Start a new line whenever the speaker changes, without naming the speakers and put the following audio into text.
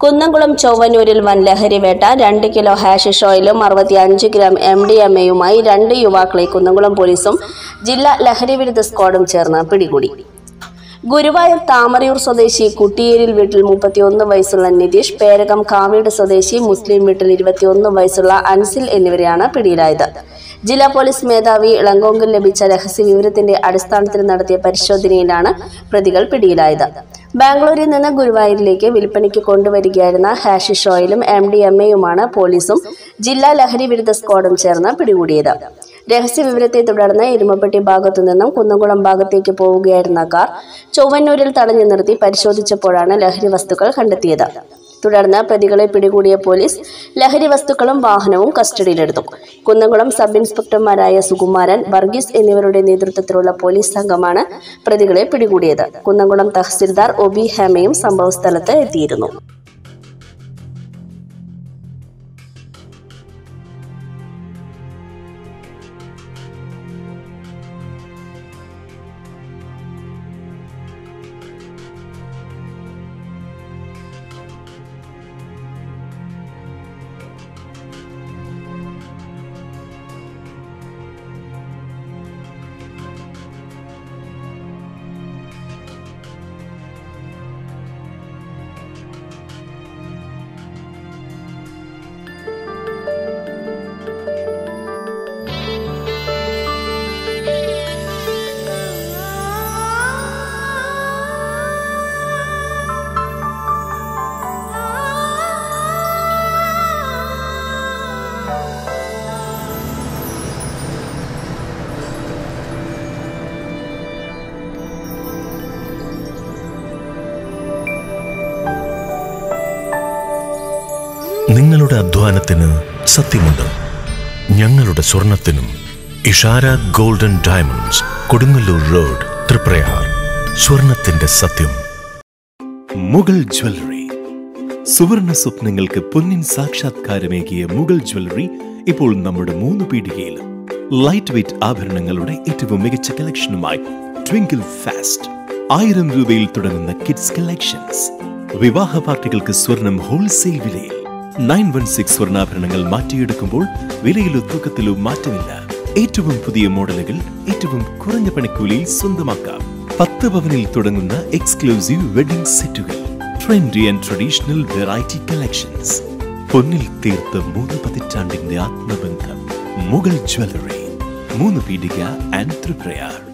കുന്നംകുളം ചൊവ്വന്നൂരിൽ വൻ ലഹരി വേട്ട രണ്ട് കിലോ ഹാഷിഷ് ഓയിലും അറുപത്തി അഞ്ച് ഗ്രാം എം ഡി എം എയുമായി രണ്ട് യുവാക്കളെ കുന്നംകുളം പോലീസും ജില്ലാ ലഹരി വിരുദ്ധ സ്ക്വാഡും ചേർന്ന് പിടികൂടി. ഗുരുവായൂർ താമരയൂർ സ്വദേശി കുട്ടിയേരിൽ വീട്ടിൽ മുപ്പത്തിയൊന്ന് വയസ്സുള്ള നിതീഷ് പേരകം കാവീട് സ്വദേശി മുസ്ലിം വീട്ടിൽ ഇരുപത്തിയൊന്ന് വയസ്സുള്ള അൻസിൽ എന്നിവരെയാണ് പിടിയിലായത്. ജില്ലാ പോലീസ് മേധാവി ഇളങ്കോങ്കിൽ ലഭിച്ച രഹസ്യ വിവരത്തിന്റെ അടിസ്ഥാനത്തിൽ നടത്തിയ പരിശോധനയിലാണ് പ്രതികൾ പിടിയിലായത്. ബാംഗ്ലൂരിൽ നിന്ന് ഗുരുവായൂരിലേക്ക് വിൽപ്പനയ്ക്ക് കൊണ്ടുവരികയായിരുന്ന ഹാഷിഷ് ഓയിലും എം ഡി എം എയുമാണ് പോലീസും ജില്ലാ ലഹരി വിരുദ്ധ സ്ക്വാഡും ചേർന്ന് പിടികൂടിയത്. രഹസ്യ വിവരത്തെ തുടർന്ന് ഇരുമപ്പെട്ടി ഭാഗത്തു നിന്നും കുന്നംകുളം ഭാഗത്തേക്ക് പോവുകയായിരുന്ന കാർ ചൊവ്വന്നൂരിൽ തടഞ്ഞു നിർത്തി പരിശോധിച്ചപ്പോഴാണ് ലഹരി വസ്തുക്കൾ കണ്ടെത്തിയത്. തുടർന്ന് പ്രതികളെ പിടികൂടിയ പോലീസ് ലഹരി വസ്തുക്കളും വാഹനവും കസ്റ്റഡിയിലെടുത്തു. കുന്നംകുളം സബ് ഇൻസ്പെക്ടർമാരായ സുകുമാരൻ വർഗീസ് എന്നിവരുടെ നേതൃത്വത്തിലുള്ള പോലീസ് സംഘമാണ് പ്രതികളെ പിടികൂടിയത്. കുന്നംകുളം തഹസിൽദാർ ഒബി ഹേമയും സംഭവസ്ഥലത്ത് എത്തിയിരുന്നു.
നിങ്ങളുടെ അധ്വാനത്തിന് സത്യമുണ്ട്. ഞങ്ങളുടെ സ്വർണത്തിനും Ishara golden diamonds Kodungallur road Triprayar. സ്വർണത്തിന്റെ സത്യം.
മുഗൾ ജ്വല്ലറി. സുവർണ സ്വപ്നങ്ങൾക്ക് പൊന്നിൻ സാക്ഷാത്കാരമേകിയ മുഗൾ ജ്വല്ലറി ഇപ്പോൾ നമ്മുടെ മൂന്ന് പീടികയിൽ. ലൈറ്റ് വെയ്റ്റ് ആഭരണങ്ങളുടെ ഏറ്റവും മികച്ച കളക്ഷനുമായി ട്വിങ്കിൾ ഫാസ്റ്റ് ആയിരം രൂപയിൽ തുടങ്ങുന്ന കിഡ്സ് കളക്ഷൻസ് വിവാഹ പാർട്ടികൾക്ക് സ്വർണം ഹോൾസെയിൽ വിലയിൽ. നയൻ വൺ സിക്സ് സ്വർണാഭരണങ്ങൾ മാറ്റിയെടുക്കുമ്പോൾ വിലയിലോ തൂക്കത്തിലോ മാറ്റമില്ല. ഏറ്റവും പുതിയ മോഡലുകൾ ഏറ്റവും കുറഞ്ഞ പണിക്കൂലിയിൽ സ്വന്തമാക്കാം. പത്ത് പവനിൽ തുടങ്ങുന്ന എക്സ്ക്ലൂസീവ് വെഡിംഗ് സെറ്റുകൾ trendy and traditional variety collections പൊന്നിൽ തീർത്ത മൂന്ന് പതിറ്റാണ്ടിന്റെ ആത്മബന്ധം മുഗൾ ജ്വല്ലറി മൂന്ന് പീഡിക ആൻഡ് ത്രിപ്രയാർ.